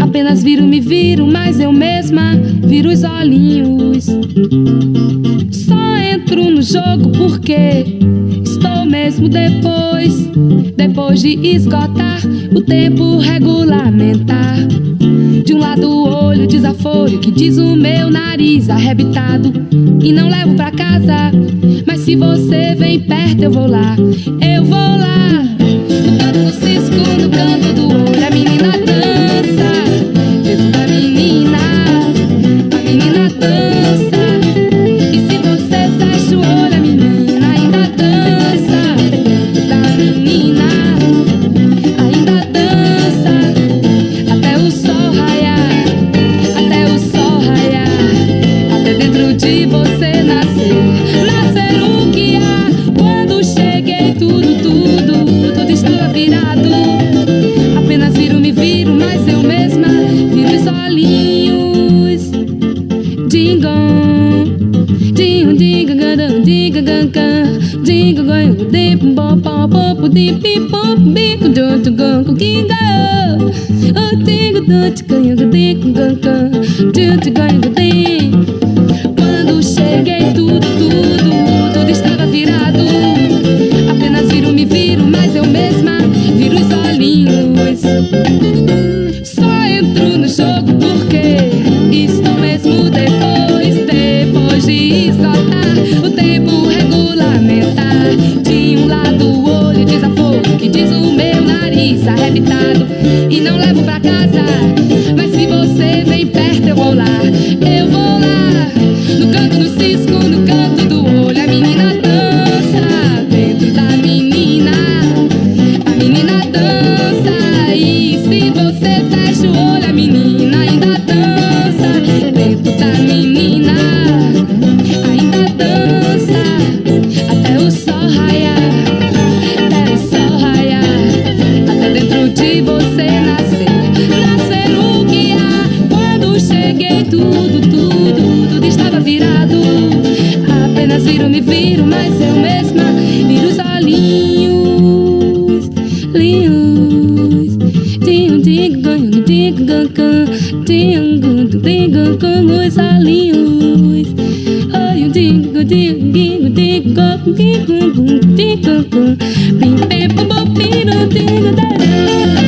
Apenas viro, me viro, mas eu mesma viro os olhinhos. Entro no jogo porque estou mesmo depois. Depois de esgotar o tempo regulamentar. De um lado o olho desaforo que diz o meu nariz arrebitado. E não levo pra casa. Mas se você vem perto, eu vou lá. Eu vou lá. 기가 가요 데빠빠빠빠 데삐빠빠 비고 저저가 고기가요 어디가 도착가요 그대가 가가 저저가 diz o meu nariz arrebitado e não levo pra casa. Mas se você vem perto eu vou lá, eu vou lá. No canto do cisco, no canto do olho, a menina dança dentro da menina. A menina dança e se você fecha o olho, a menina ainda dança dentro da menina. Ainda dança até o sol raiar, Viro mais eu mesma viro os olhinhos linhos. Tinho, tinho, ganho, tinho, gancan, tinho, ganto, tinho, com os olhinhos. Oi, um digo, digo, digo, digo, digo, digo, digo, digo, digo, digo, digo, digo, digo, digo,